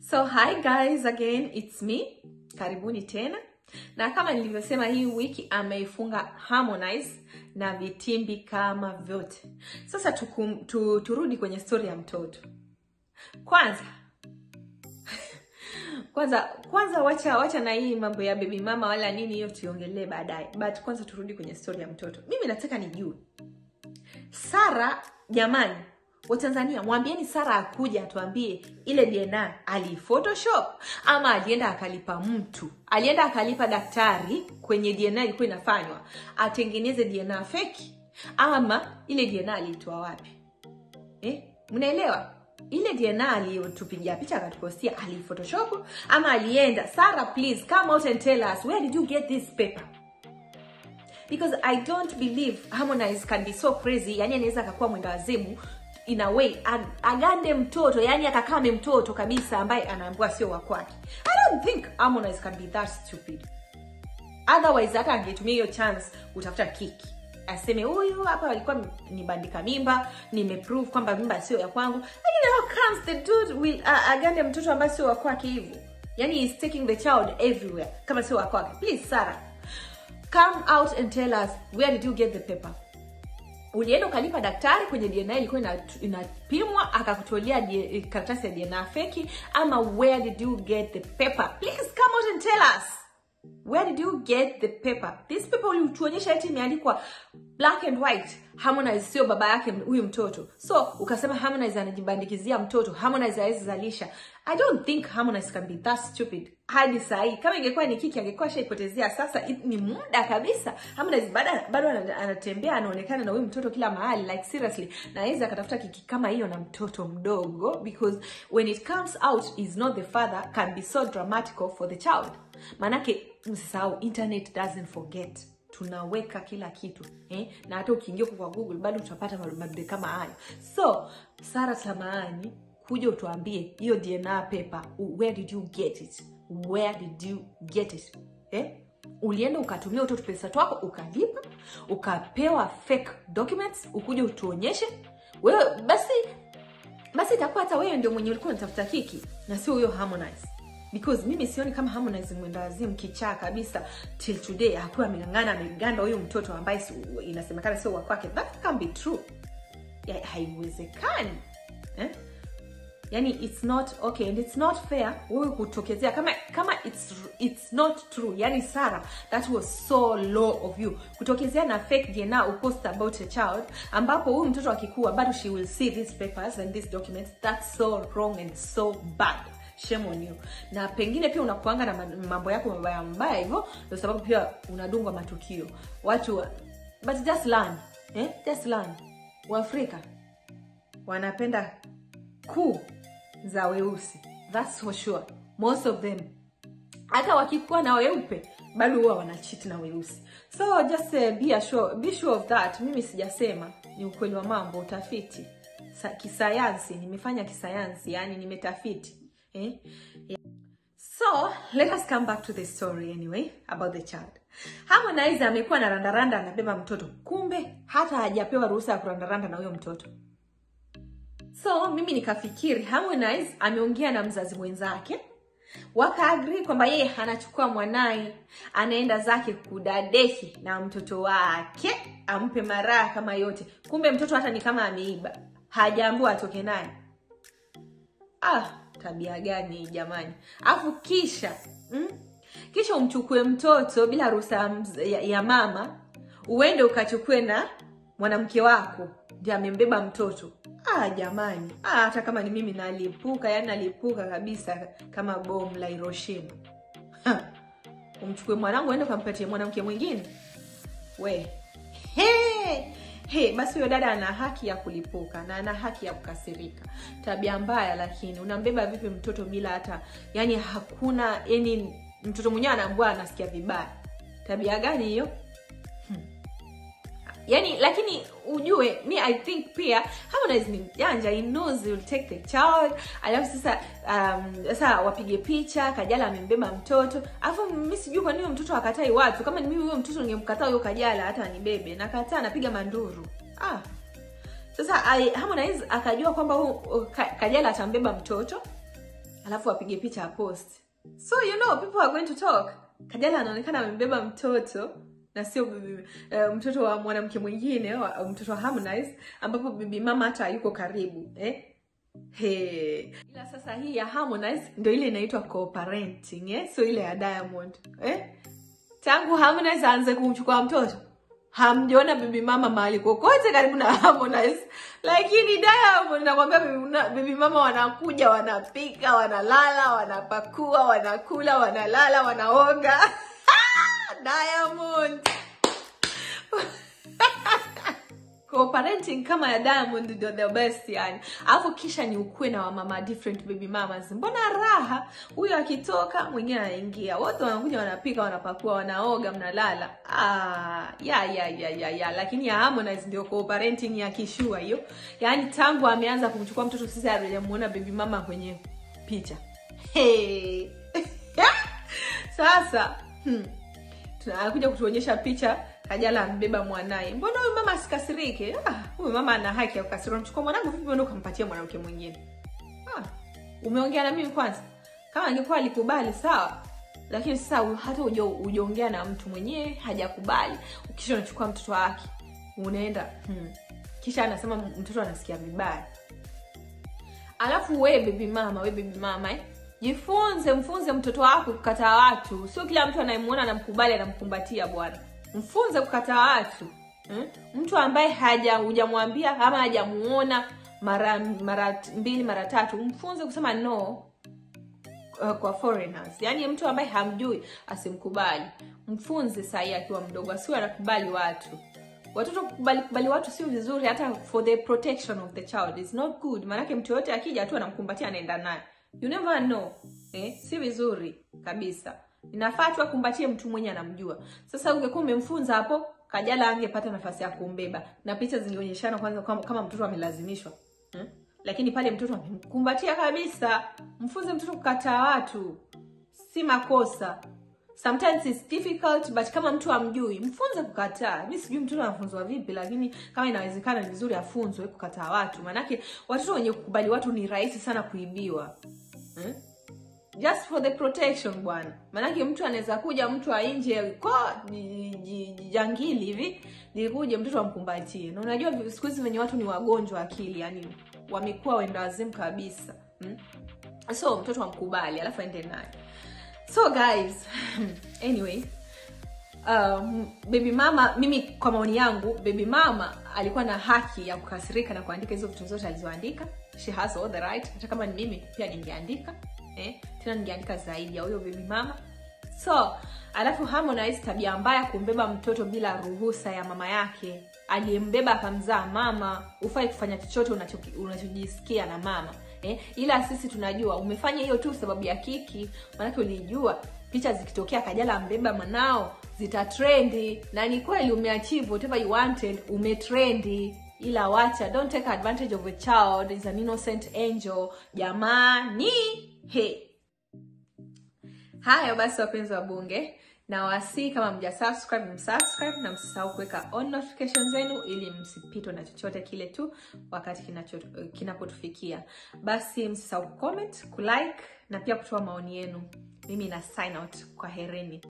So hi guys again it's me. Karibuni tena. Na kama nilivyosema hii wiki ameifunga Harmonize na vitimbi kama vyote. Sasa tukum, tu, turudi kwenye stori ya mtoto. Kwanza kwanza kwanza wacha wacha na hii mambo ya baby mama wala nini hiyo tuiongelee baadaye. But kwanza turudi kwenye story ya mtoto. Mimi nataka nijue. Sara jamani, Watanzania mwambieni Sara akuja atuambie ile DNA aliiphotoshop ama alienda akalipa mtu, alienda akalipa daktari kwenye DNA ilikuwa inafanywa atengeneze DNA feki, ama ile DNA aliitoa wapi? Eh, mnaelewa? Ile DNA aliyotupigia picha akatupostia aliphotoshop ama alienda? Sara, please come out and tell us where did you get this paper? because I don't believe Harmonize can be so crazy, yani anaweza akakuwa mwenda wazimu in a way ag- agande mtoto yani akakame mtoto kabisa ambaye anaambua sio wa kwake. I don't think Harmonize can be that stupid. Otherwise hata angetumia hiyo chance kutafuta kiki aseme huyu hapa alikuwa nibandika mimba, nimeprove kwamba mimba sio ya kwangu. Lakini how comes the dude will uh, agande mtoto ambaye sio wa kwake hivyo? Yani he's taking the child everywhere kama sio wa kwake. Please sara come out and tell us where did you get the paper ulienda ukalipa daktari kwenye dna ilikuwa ina- inapimwa akakutolea karatasi ya dna feki ama where did you get the paper please come out and tell us where did you get the paper? This paper ulituonyesha eti imeandikwa black and white. Harmonize sio baba yake huyu mtoto. So ukasema harmonize anajibandikizia mtoto. Harmonize hawezi zalisha i don't think harmonize can be that stupid. Hadi sahii kama ingekuwa ni kiki angekuwa shaipotezea sasa ni muda kabisa. Harmonize bado anatembea anaonekana na huyu mtoto kila mahali. Like seriously na awezi akatafuta kiki kama hiyo na mtoto mdogo. Because when it comes out is not the father can be so dramatical for the child maanake msisahau internet doesn't forget. Tunaweka kila kitu eh? na hata ukiingia kwa google bado utapata madude kama hayo. So sara samaani kuja utuambie hiyo dna paper where did you get it? Where did you get it? Eh? ulienda ukatumia utoto pesa twako ukalipa ukapewa fake documents ukuja utuonyeshe. Wewe basi basi itakuwa hata wewe ndio mwenye ulikuwa unatafuta kiki na sio huyo harmonize because mimi sioni kama harmonize mwenda wazimu kichaa kabisa till today hakuwa ameng'ang'ana ameganda huyu mtoto ambaye inasemekana sio wa kwake. That can be true. Ya- haiwezekani. Eh? yani it's not okay and it's not fair wewe kutokezea. Kama kama it's it's not true yani sara that was so low of you. Kutokezea na fake dna upost about a child ambapo huyu mtoto akikuwa bado she will see these papers and these documents. That's so wrong and so bad shame on you. Na pengine pia unakuanga na mambo yako mabaya mbaya hivyo kwa sababu pia unadungwa matukio. Watu wa- but just learn eh? just learn. Waafrika wanapenda kuu za weusi. Thats for sure. Most of them. Hata wakikuwa na weupe bado huwa wanachiti na weusi. So just uh, be, sure, be sure of that. Mimi sijasema ni ukweli wa mambo utafiti. Sa, kisayansi nimefanya kisayansi yani nimetafiti eh? Yeah. So let us come back to the story anyway about the child. Harmonize amekuwa na randaranda anabeba mtoto, kumbe hata hajapewa ruhusa ya kurandaranda na huyo mtoto. So mimi nikafikiri Harmonize ameongea na mzazi mwenzake wakaagri kwamba yeye anachukua mwanaye anaenda zake kudadeki na mtoto wake ampe maraha kama yote. Kumbe mtoto hata ni kama ameiba, hajaambiwa atoke naye ah tabia gani jamani? Afu kisha mm? kisha umchukue mtoto bila ruhusa ya ya, mama uende ukachukue na mwanamke wako ndiye amembeba mtoto. Ah jamani. Ah, hata kama ni mimi nalipuka yani nalipuka kabisa kama bomu la hiroshima. Umchukue mwanangu uende ukampatie mwanamke mwingine. We. He! He, basi huyo dada ana haki ya kulipuka na ana haki ya kukasirika tabia mbaya lakini unambeba vipi mtoto bila hata yani hakuna yani mtoto mwenyewe anaambua anasikia vibaya tabia gani hiyo. Yani lakini ujue mi i think pia harmonize ni mjanja he knows he will take the child alafu sasa um, sasa wapige picha kajala amembeba mtoto. Alafu mi sijui kwa nini mtoto akatai watu kama ni mimi huyo mtoto ningemkataa huyo kajala hata anibebe. Nakataa napiga manduru. Ah. Sasa I- harmonize akajua kwamba huu ka, kajala atambeba mtoto alafu apige picha post so you know people are going to talk. Kajala anaonekana amembeba mtoto na sio uh, mtoto wa mwanamke mwingine uh, mtoto wa harmonize ambapo bibi mama hata yuko karibu eh? Hey. ila sasa hii ya harmonize ndio ile inaitwa co-parenting eh? sio ile ya diamond eh? tangu harmonize aanze kumchukua mtoto hamjaona bibi mama mahali kokote karibu na harmonize lakini diamond nakwambia bibi, bibi mama wanakuja wanapika wanalala wanapakua wanakula wanalala wanaoga diamond. Co-parenting kama ya diamond ndio the best yani. Alafu kisha ni ukue na wamama different baby mamas. Mbona raha? Huyo akitoka mwingine anaingia. Wote wanakuja wanapika wanapakua wanaoga mnalala. Ah, ya ya ya ya ya. Lakini ya harmonize ndio co-parenting ya kishua hiyo. Yaani tangu ameanza kumchukua mtoto sisi hajamuona baby mama kwenye picha. Hey. sasa hmm anakuja kutuonyesha picha kajala ambeba mwanaye. Mbona huyu mama asikasirike? Ah, huyu mama ana haki ya kukasirika. Mchukua mwanangu vipi uende ukampatia mwanamke mwingine? Ah, umeongea na mimi kwanza? Kama angekuwa alikubali sawa. Lakini sasa hata ujo, ujaongea na mtu mwenyewe hajakubali. Kisha unachukua mtoto wake unaenda hmm. kisha anasema mtoto anasikia vibaya. Alafu we bibi mama we bibi mama eh? Jifunze mfunze mtoto wako kukata watu. Sio kila mtu anayemuona anamkubali anamkumbatia bwana. Mfunze kukataa watu hmm? mtu ambaye haja hujamwambia ama hajamuona mara mara mbili mara tatu mfunze kusema no uh, kwa foreigners. Yaani mtu ambaye hamjui asimkubali. Mfunze sahii akiwa mdogo asiwe anakubali watu. Watoto kukubali kubali watu sio vizuri hata for the protection of the child. Is not good. Maanake mtu yoyote akija tu anamkumbatia anaenda naye you never know. Eh? si vizuri kabisa. Inafaa tu akumbatie mtu mwenye anamjua. Sasa ungekuwa umemfunza hapo kajala angepata nafasi ya kumbeba. Na picha zilionyeshana kwanza kama, mtoto amelazimishwa. Hmm? lakini pale mtoto amemkumbatia kabisa. Mfunze mtoto kukataa watu. Si makosa sometimes it's difficult but kama mtu amjui mfunze kukataa mi sijui mtoto anafunzwa vipi lakini kama inawezekana vizuri afunzwe kukataa watu. Maanake watoto wenye kukubali watu ni rahisi sana kuibiwa. Hmm? just for the protection bwana. Maanake mtu anaweza kuja mtu wa nje ko jangili hivi likuja mtoto amkumbatie. Na unajua siku hizi venye watu ni wagonjwa akili yani wamekuwa wenda wazimu kabisa. Hmm? so mtoto amkubali alafu aende naye so guys anyway um, baby mama mimi kwa maoni yangu baby mama alikuwa na haki ya kukasirika na kuandika hizo vitu zote alizoandika she has all the right hata kama ni mimi pia ningeandika eh? tena ningeandika zaidi ya huyo baby mama so alafu harmonize tabia mbaya kumbeba mtoto bila ruhusa ya mama yake. Aliyembeba akamzaa mama ufai kufanya chochote unachojisikia na mama eh? ila sisi tunajua umefanya hiyo tu sababu ya kiki maanake ulijua picha zikitokea kajala mbeba manao zitatrendi. Na ni kweli umeachieve whatever you wanted umetrendi. Ila wacha don't take advantage of a child is an innocent angel. Jamani hey haya basi wapenzi wa bunge na wasi kama mja subscribe msubscribe na msisahau kuweka on notification zenu ili msipitwe na chochote kile tu wakati kinapotufikia. Basi msisahau kucomment kulike na pia kutoa maoni yenu. Mimi na sign out kwa herini